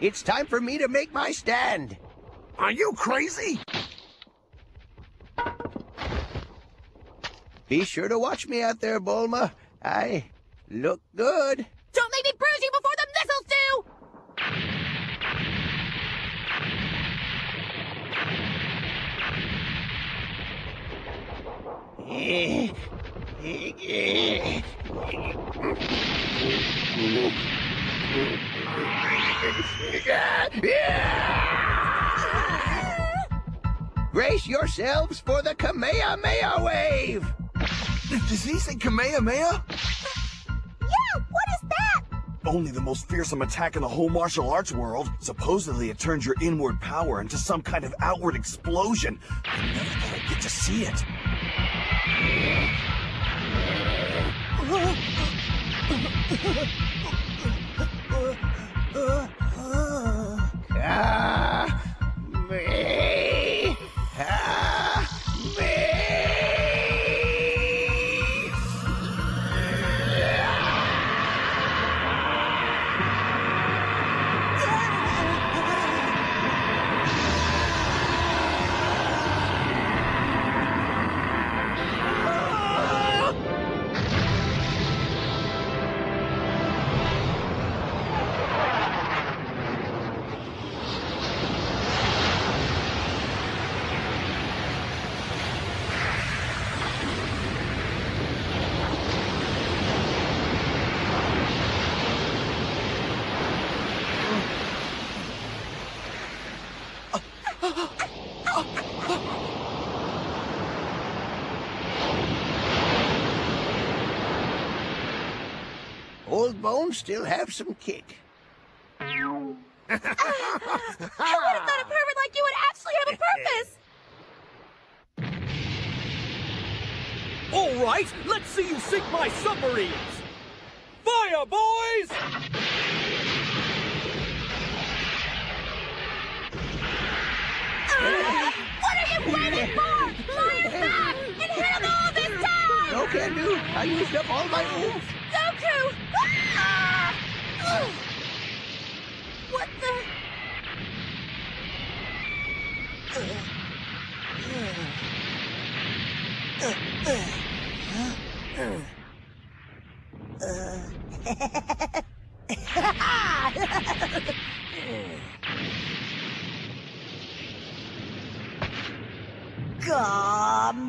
It's time for me to make my stand. Are you crazy? Be sure to watch me out there, Bulma. I look good. Don't make me bruise you before the missiles do! Brace yourselves for the Kamehameha wave! Does he say Kamehameha? Yeah, what is that? Only the most fearsome attack in the whole martial arts world. Supposedly it turns your inward power into some kind of outward explosion. I never thought I'd get to see it. Old bones still have some kick. I would have thought a pervert like you would actually have a purpose! All right, let's see you sink my submarines! Fire, boys! What are you waiting for? Fire back! And hit him all this time! No can do. I used up all my oomph. Goku! Ah! Ugh. What the? Darn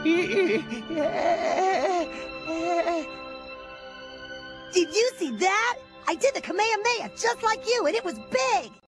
Did you see that? I did the Kamehameha just like you, and it was big!